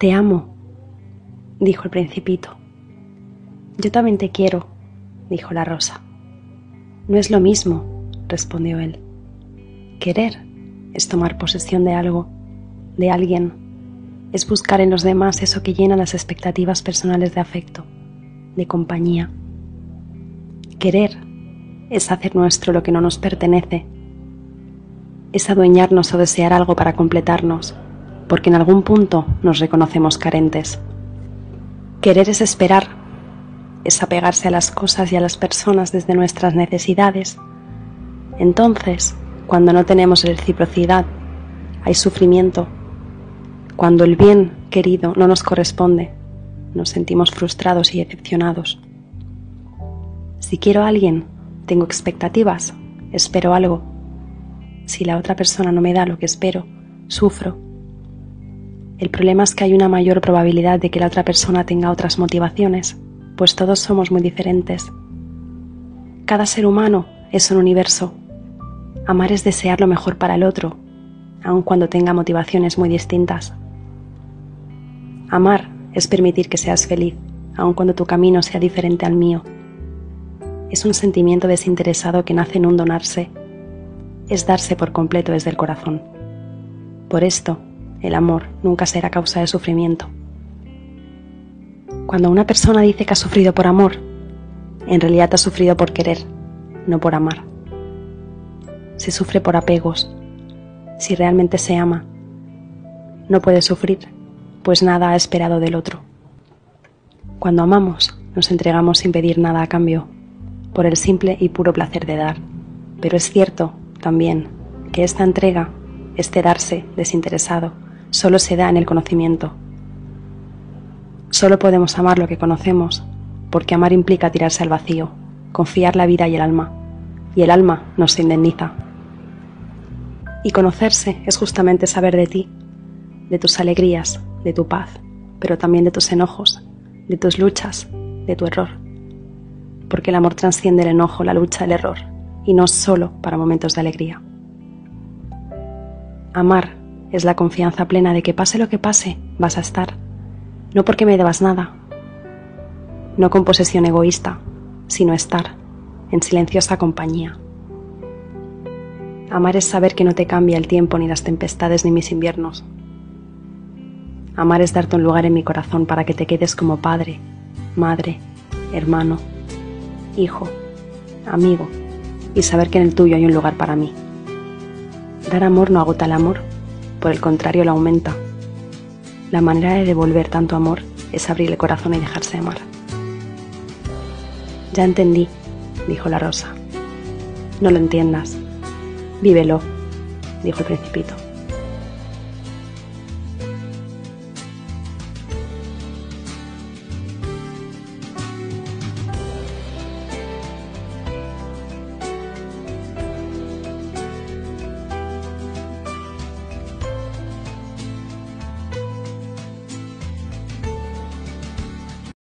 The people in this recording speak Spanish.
Te amo, dijo el principito. Yo también te quiero, dijo la rosa. No es lo mismo, respondió él. Querer es tomar posesión de algo, de alguien, es buscar en los demás eso que llena las expectativas personales de afecto, de compañía. Querer es hacer nuestro lo que no nos pertenece, es adueñarnos o desear algo para completarnos, porque en algún punto nos reconocemos carentes. Querer es esperar, es apegarse a las cosas y a las personas desde nuestras necesidades. Entonces, cuando no tenemos reciprocidad, hay sufrimiento. Cuando el bien querido no nos corresponde, nos sentimos frustrados y decepcionados. Si quiero a alguien, tengo expectativas, espero algo. Si la otra persona no me da lo que espero, sufro. El problema es que hay una mayor probabilidad de que la otra persona tenga otras motivaciones, pues todos somos muy diferentes. Cada ser humano es un universo Amar es desear lo mejor para el otro, aun cuando tenga motivaciones muy distintas. Amar es permitir que seas feliz, aun cuando tu camino sea diferente al mío. Es un sentimiento desinteresado que nace en un donarse. Es darse por completo desde el corazón. Por esto, el amor nunca será causa de sufrimiento. Cuando una persona dice que ha sufrido por amor, en realidad ha sufrido por querer, no por amar se sufre por apegos, si realmente se ama. No puede sufrir, pues nada ha esperado del otro. Cuando amamos, nos entregamos sin pedir nada a cambio, por el simple y puro placer de dar. Pero es cierto, también, que esta entrega, este darse desinteresado, solo se da en el conocimiento. Solo podemos amar lo que conocemos, porque amar implica tirarse al vacío, confiar la vida y el alma, y el alma nos indemniza. Y conocerse es justamente saber de ti, de tus alegrías, de tu paz, pero también de tus enojos, de tus luchas, de tu error. Porque el amor transciende el enojo, la lucha, el error, y no solo para momentos de alegría. Amar es la confianza plena de que pase lo que pase, vas a estar, no porque me debas nada, no con posesión egoísta, sino estar, en silenciosa compañía. Amar es saber que no te cambia el tiempo ni las tempestades ni mis inviernos. Amar es darte un lugar en mi corazón para que te quedes como padre, madre, hermano, hijo, amigo y saber que en el tuyo hay un lugar para mí. Dar amor no agota el amor, por el contrario lo aumenta. La manera de devolver tanto amor es abrir el corazón y dejarse amar. Ya entendí, dijo la rosa. No lo entiendas, Vívelo, dijo el principito.